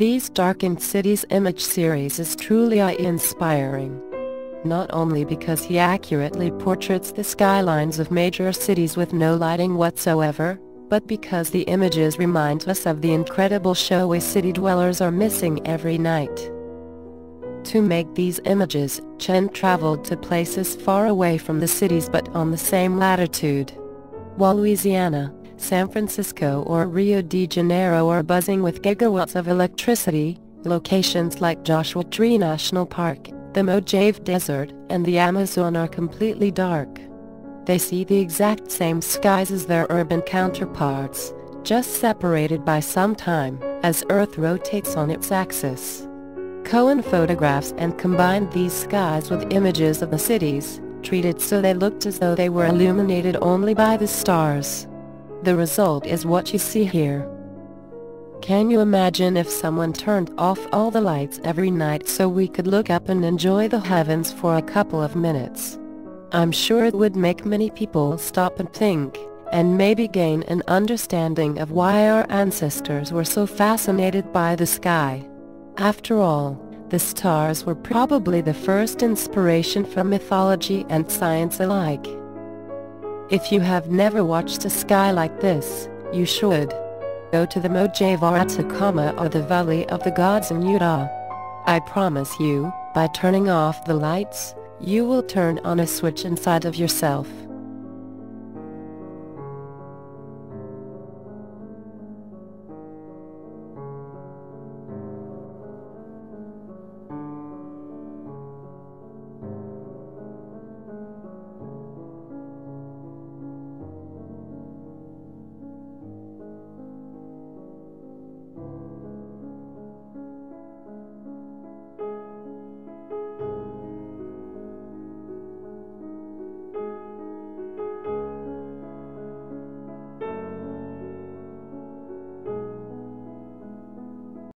These Darkened Cities image series is truly eye-inspiring. Not only because he accurately portraits the skylines of major cities with no lighting whatsoever, but because the images remind us of the incredible showy city dwellers are missing every night. To make these images, Cohen traveled to places far away from the cities but on the same latitude. While Los Angeles, San Francisco or Rio de Janeiro are buzzing with gigawatts of electricity, locations like Joshua Tree National Park, the Mojave Desert, and the Amazon are completely dark. They see the exact same skies as their urban counterparts, just separated by some time, as Earth rotates on its axis. Cohen photographs and combined these skies with images of the cities, treated so they looked as though they were illuminated only by the stars. The result is what you see here. Can you imagine if someone turned off all the lights every night so we could look up and enjoy the heavens for a couple of minutes? I'm sure it would make many people stop and think, and maybe gain an understanding of why our ancestors were so fascinated by the sky. After all, the stars were probably the first inspiration for mythology and science alike. If you have never watched a sky like this, you should. Go to the Mojave or or the Valley of the Gods in Utah. I promise you, by turning off the lights, you will turn on a switch inside of yourself.